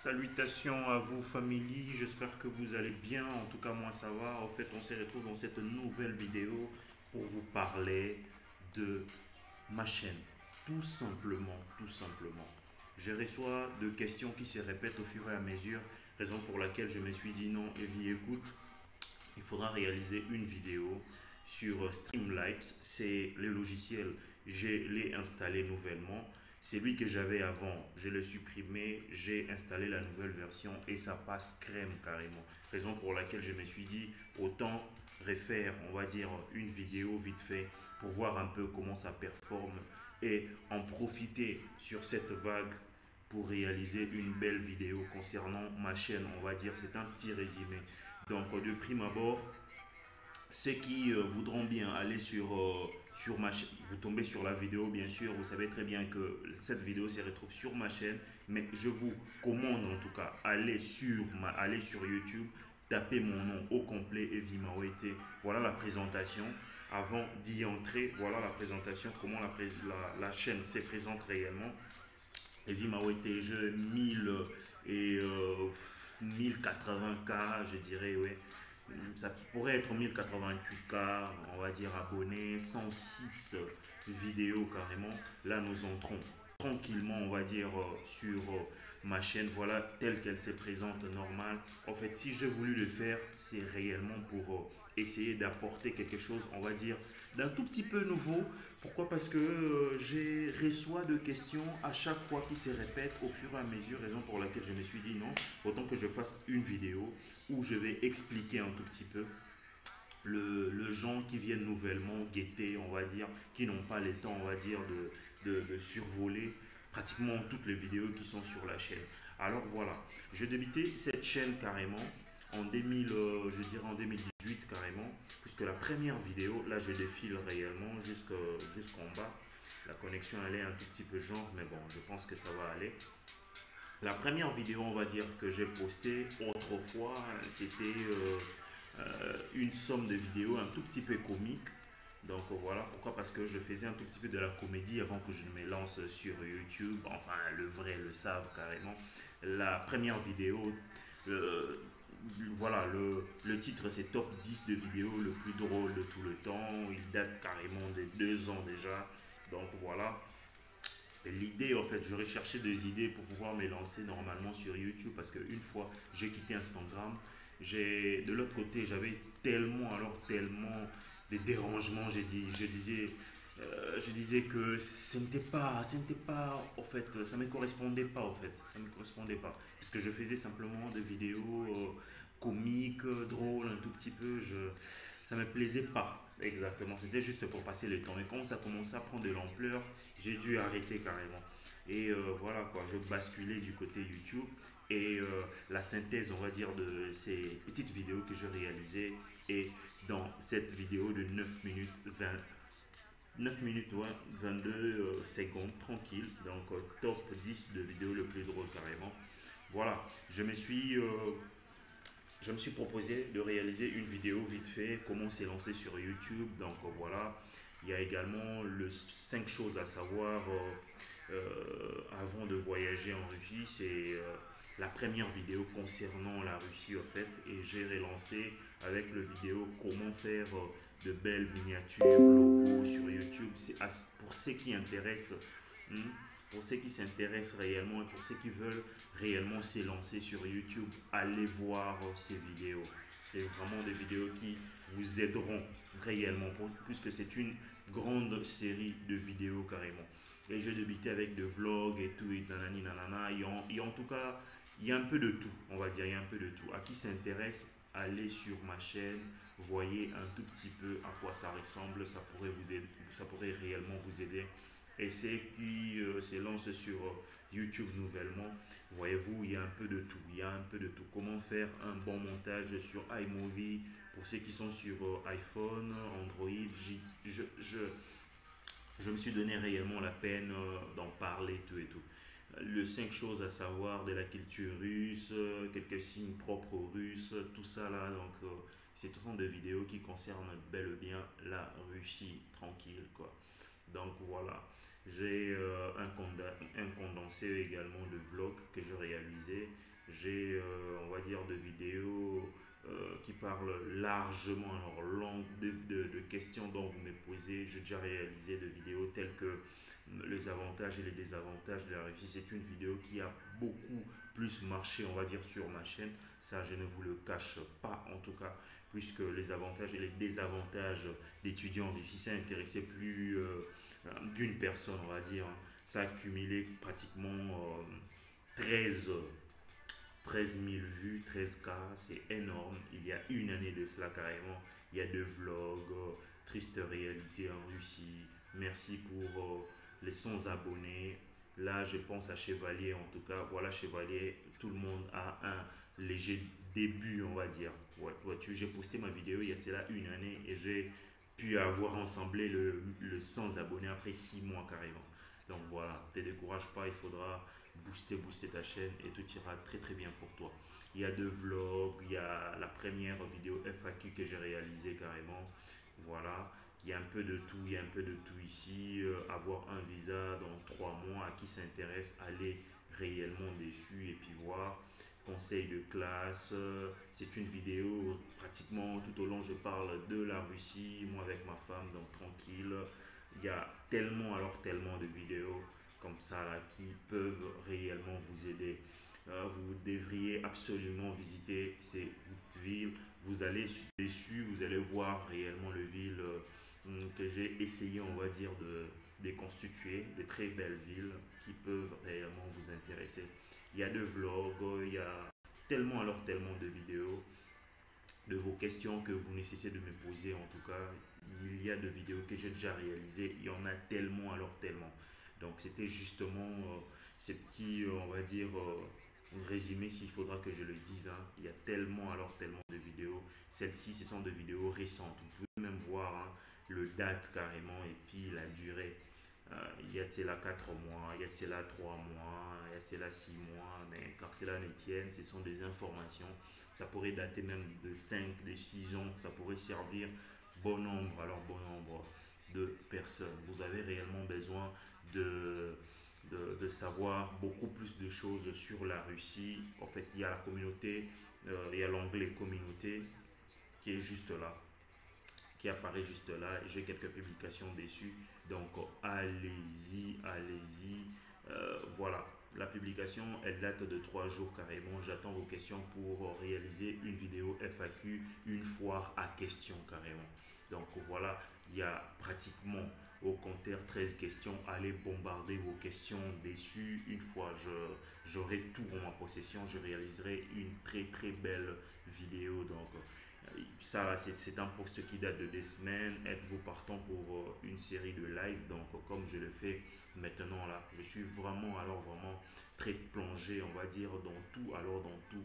Salutations à vous, famille. J'espère que vous allez bien. En tout cas, moi, ça va. En fait, on se retrouve dans cette nouvelle vidéo pour vous parler de ma chaîne. Tout simplement, tout simplement. Je reçois de questions qui se répètent au fur et à mesure, raison pour laquelle je me suis dit non, Evie, écoute, il faudra réaliser une vidéo sur Streamlabs. C'est le logiciel, je l'ai installé nouvellement celui que j'avais avant, je l'ai supprimé, j'ai installé la nouvelle version et ça passe crème carrément. Raison pour laquelle je me suis dit, autant refaire, on va dire, une vidéo vite fait pour voir un peu comment ça performe et en profiter sur cette vague pour réaliser une belle vidéo concernant ma chaîne, on va dire. C'est un petit résumé. Donc, de prime abord, ceux qui euh, voudront bien aller sur, euh, sur ma chaîne, vous tombez sur la vidéo bien sûr, vous savez très bien que cette vidéo se retrouve sur ma chaîne, mais je vous commande en tout cas, allez sur, ma, sur YouTube, tapez mon nom au complet, Evie Mawete. Voilà la présentation. Avant d'y entrer, voilà la présentation, comment la, chaîne se présente réellement. Evie je 1000 et 1080K, euh, je dirais, ouais ça pourrait être 1088K, on va dire abonnés, 106 vidéos carrément. Là, nous entrons tranquillement, on va dire, euh, sur euh, ma chaîne, voilà, telle qu'elle se présente normale. En fait, si j'ai voulu le faire, c'est réellement pour euh, essayer d'apporter quelque chose, on va dire, d'un tout petit peu nouveau. Pourquoi? Parce que euh, j'ai reçois de questions à chaque fois qui se répètent au fur et à mesure, raison pour laquelle je me suis dit non, autant que je fasse une vidéo où je vais expliquer un tout petit peu le, le gens qui viennent nouvellement guetter, on va dire, qui n'ont pas le temps, on va dire, de, survoler pratiquement toutes les vidéos qui sont sur la chaîne. Alors voilà, j'ai débuté cette chaîne carrément en 2000, euh, je dirais en 2018 carrément, puisque la première vidéo, là je défile réellement jusqu'en bas. La connexion elle est un tout petit peu genre, mais bon, je pense que ça va aller. La première vidéo, on va dire, que j'ai postée autrefois, c'était euh, euh, une somme de vidéos un tout petit peu comique. Donc voilà, pourquoi? Parce que je faisais un tout petit peu de la comédie avant que je ne me lance sur YouTube. Enfin, le vrai le savent carrément. La première vidéo, voilà, le, le titre c'est Top 10 de vidéos le plus drôle de tout le temps. Il date carrément de deux ans déjà. Donc voilà. L'idée, en fait, j'aurais cherché des idées pour pouvoir me lancer normalement sur YouTube parce qu'une fois j'ai quitté Instagram, j'ai de l'autre côté, j'avais tellement, alors tellement des dérangements, j'ai dit, je disais, euh, je disais que ce n'était pas, ce n'était pas, en fait, ça ne me correspondait pas, en fait, ça me correspondait pas. Parce que je faisais simplement des vidéos euh, comiques, drôles, un tout petit peu, je, ça ne me plaisait pas. Exactement, c'était juste pour passer le temps. Et quand ça commençait à prendre de l'ampleur, j'ai dû arrêter carrément. Et euh, voilà quoi, je basculais du côté YouTube. Et la synthèse, on va dire, de ces petites vidéos que je réalisais. Et dans cette vidéo de 9 minutes 20 9 minutes 22 euh, secondes, tranquille. Donc, euh, top 10 de vidéos le plus drôle carrément. Voilà, je me suis, euh, je me suis proposé de réaliser une vidéo vite fait, comment s'est lancé sur YouTube. Donc voilà, il y a également le 5 choses à savoir avant de voyager en Russie. C'est la première vidéo concernant la Russie en fait. Et j'ai relancé avec le vidéo comment faire de belles miniatures, locaux sur YouTube. C'est pour ceux qui intéressent, hmm, pour ceux qui s'intéressent réellement et pour ceux qui veulent réellement s'élancer sur YouTube, allez voir ces vidéos. C'est vraiment des vidéos qui vous aideront réellement, puisque c'est une grande série de vidéos carrément. Et j'ai débuté avec des vlogs et tout, et nanani nanana. Et en tout cas, il y a un peu de tout, on va dire, il y a un peu de tout. À qui s'intéresse, allez sur ma chaîne, voyez un tout petit peu à quoi ça ressemble, ça pourrait, vous réellement vous aider. Et ceux qui euh, se lancent sur euh, YouTube nouvellement, voyez-vous, il y a un peu de tout. Il y a un peu de tout. Comment faire un bon montage sur iMovie pour ceux qui sont sur euh, iPhone, Android. Je, me suis donné réellement la peine d'en parler tout et tout le cinq choses à savoir de la culture russe, quelques signes propres aux Russes, tout ça là. Donc, euh, c'est tout de vidéos qui concernent bel et bien la Russie tranquille, quoi. Donc voilà. J'ai euh, un, un, condensé également de vlog que je réalisais. J'ai, euh, on va dire, de vidéos euh, qui parlent largement, alors long, de, questions dont vous me posez. J'ai déjà réalisé des vidéos telles que les avantages et les désavantages de la réussite. C'est une vidéo qui a beaucoup plus marché, on va dire, sur ma chaîne. Ça, je ne vous le cache pas, en tout cas, puisque les avantages et les désavantages d'étudiants réussis, ça intéressait plus d'une personne, on va dire. Ça a cumulé pratiquement 13, 13 000 vues, 13 cas, c'est énorme. Il y a une année de cela carrément. Il y a deux vlogs, triste réalité en Russie. Merci pour euh, les 100 abonnés. Là, je pense à Chevalier en tout cas. Voilà, Chevalier, tout le monde a un léger début, on va dire. J'ai posté ma vidéo il y a là une année et j'ai pu avoir ensemblé le, le 100 abonnés après 6 mois carrément. Donc voilà, ne te décourage pas, il faudra booster, booster ta chaîne et tout ira très très bien pour toi. Il y a deux vlogs, il y a la première vidéo FAQ que j'ai réalisée carrément. Voilà, il y a un peu de tout, il y a un peu de tout ici. Euh, avoir un visa dans 3 mois, à qui s'intéresse, aller réellement dessus et puis voir conseil de classe. C'est une vidéo pratiquement tout au long, je parle de la Russie, moi avec ma femme, donc tranquille. Il y a tellement, alors tellement de vidéos comme ça là, qui peuvent réellement vous aider. Euh, vous devriez absolument visiter ces villes. Vous allez dessus, vous allez voir réellement le ville euh, que j'ai essayé, on va dire, de déconstituer, de très belles villes qui peuvent réellement vous intéresser. Il y a de vlogs, il y a tellement alors tellement de vidéos, de vos questions que vous nécessitez de me poser en tout cas. Il y a de vidéos que j'ai déjà réalisées, il y en a tellement alors tellement. Donc c'était justement euh, ces petits, euh, on va dire, euh, résumé s'il faudra que je le dise. Hein. Il y a tellement alors tellement de vidéos. Celles-ci, ce sont des vidéos récentes. Vous pouvez même voir hein, le date carrément et puis la durée. Euh, y a-t-il là 4 mois, y a-t-il là 3 mois, y a-t-il là 6 mois, mais car cela ne tienne, ce sont des informations. Ça pourrait dater même de 5, de 6 ans, ça pourrait servir bon nombre, alors bon nombre de personnes. Vous avez réellement besoin de, de, savoir beaucoup plus de choses sur la Russie. En fait, il y a la communauté, euh, il y a l'onglet communauté qui est juste là qui apparaît juste là. J'ai quelques publications dessus. Donc, allez-y, allez-y. Euh, voilà, la publication, elle date de trois jours carrément. J'attends vos questions pour réaliser une vidéo FAQ, une foire à questions carrément. Donc voilà, il y a pratiquement au compteur 13 questions. Allez bombarder vos questions dessus. Une fois j'aurai tout en ma possession, je réaliserai une très très belle vidéo. Donc ça, c'est un post qui date de des semaines. Êtes-vous partant pour euh, une série de live? Donc, comme je le fais maintenant là, je suis vraiment, alors vraiment très plongé, on va dire, dans tout, alors dans tout,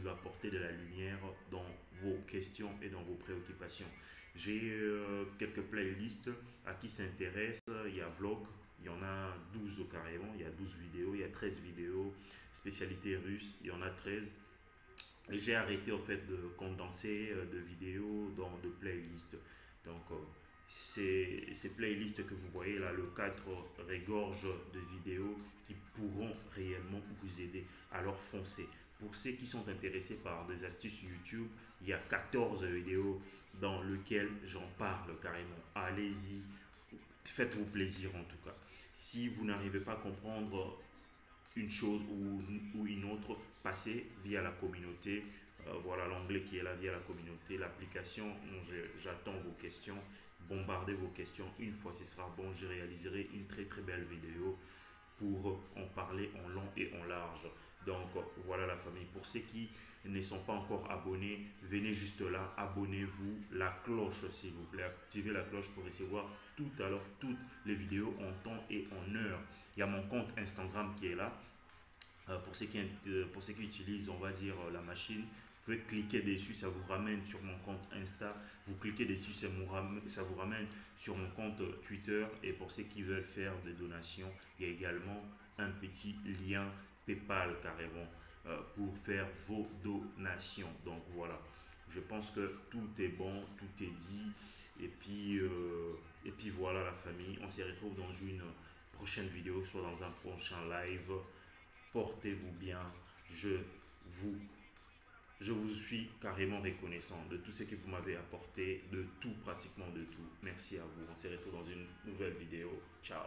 vous apporter de la lumière dans vos questions et dans vos préoccupations. J'ai euh, quelques playlists à qui s'intéresse. Il y a vlog, il y en a 12 carrément, il y a 12 vidéos, il y a 13 vidéos, spécialité russe, il y en a 13 j'ai arrêté en fait de condenser euh, de vidéos dans de playlists. Donc euh, ces, ces playlists que vous voyez là, le 4 régorge de vidéos qui pourront réellement vous aider. Alors foncez. Pour ceux qui sont intéressés par des astuces YouTube, il y a 14 vidéos dans lesquelles j'en parle carrément. Allez-y, faites-vous plaisir en tout cas. Si vous n'arrivez pas à comprendre une chose ou, une autre, passez via la communauté. Euh, voilà l'onglet qui est là via la communauté, l'application. J'attends vos questions. Bombardez vos questions. Une fois ce sera bon, je réaliserai une très très belle vidéo pour en parler en long et en large. Donc voilà la famille. Pour ceux qui ne sont pas encore abonnés, venez juste là, abonnez-vous, la cloche s'il vous plaît, activez la cloche pour recevoir tout alors toutes les vidéos en temps et en heure. Il y a mon compte Instagram qui est là. Euh, pour, ceux qui, euh, pour ceux qui utilisent, on va dire, euh, la machine, pouvez cliquer dessus, ça vous ramène sur mon compte Insta. Vous cliquez dessus, ça vous ramène, ça vous ramène sur mon compte Twitter. Et pour ceux qui veulent faire des donations, il y a également un petit lien PayPal carrément pour faire vos donations. Donc voilà. Je pense que tout est bon, tout est dit. Et puis, euh, et puis voilà la famille. On se retrouve dans une prochaine vidéo, soit dans un prochain live. Portez-vous bien. Je vous, je vous suis carrément reconnaissant de tout ce que vous m'avez apporté, de tout, pratiquement de tout. Merci à vous. On se retrouve dans une nouvelle vidéo. Ciao.